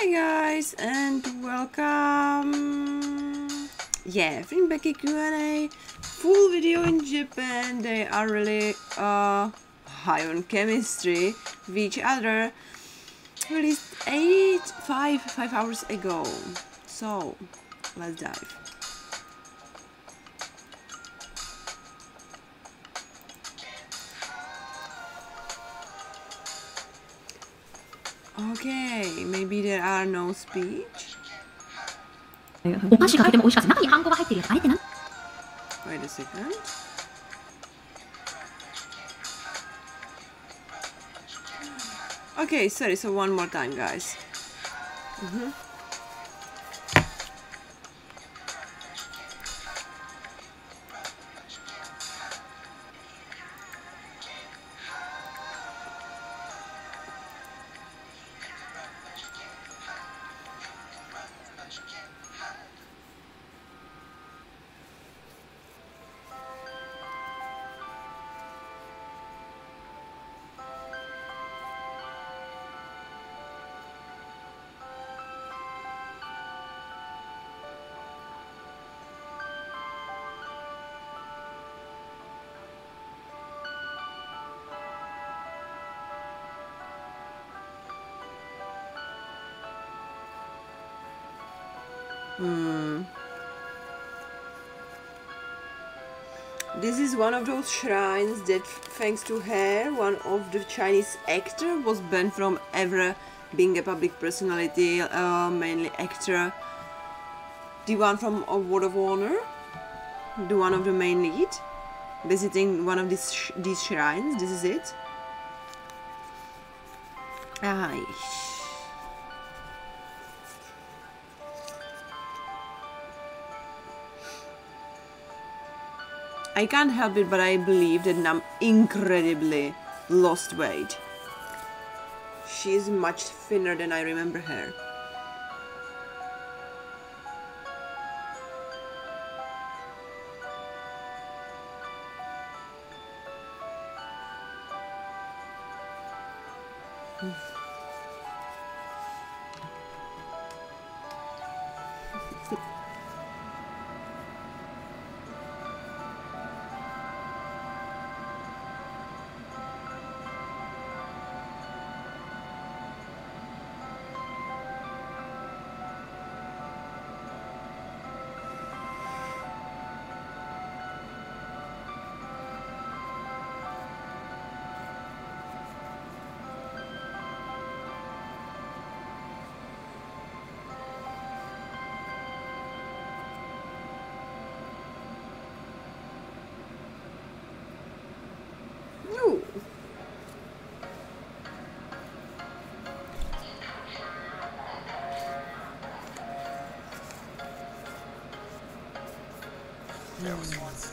Hi guys and welcome. Yeah, Freen Becky Q&A, full video in Japan. They are really uh, high on chemistry with each other. Released eight, five, five hours ago. So let's dive. Okay, maybe there are no speech. お菓子がとても美味しかった中にハンコが入ってるやつあれって何 Wait a second. Okay, sorry, so one more time, guys. Mhm. Hmm. This is one of those shrines that, thanks to her, one of the Chinese actor was banned from ever being a public personality, uh, mainly actor. The one from A Word of Honor, the one of the main lead, visiting one of these sh these shrines. This is it. Ai. I can't help it, but I believe that I'm incredibly lost weight. She is much thinner than I remember her. There was once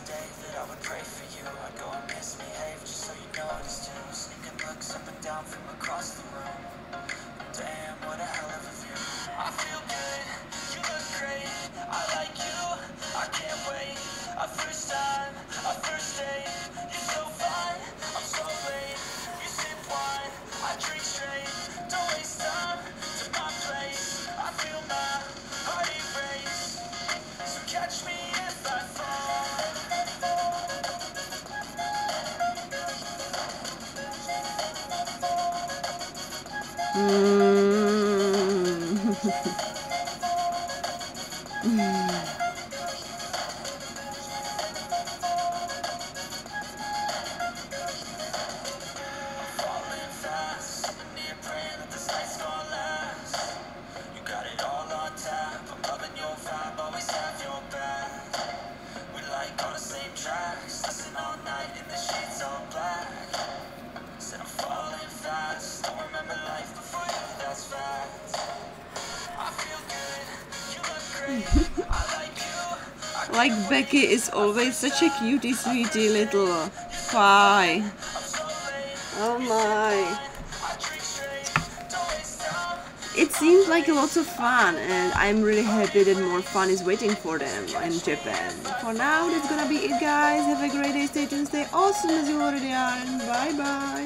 うん。Like Becky is always such a cutie sweetie little pie. Oh my. It seems like a lot of fun and I'm really happy that more fun is waiting for them in Japan. For now, that's gonna be it guys. Have a great day, stay tuned, stay awesome as you already are and bye bye.